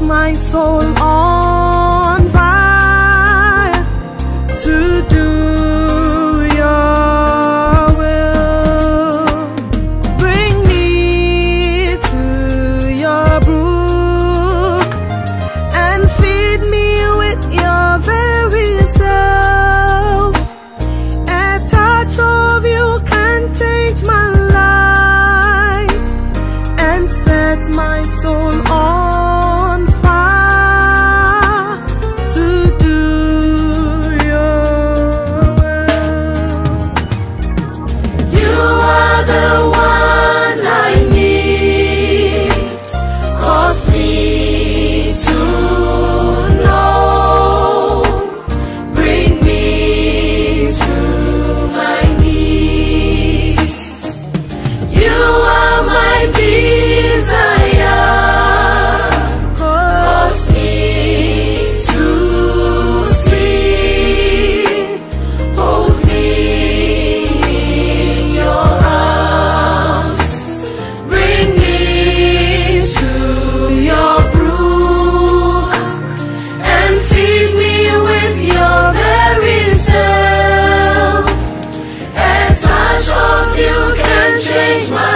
my soul. On touch of you can change my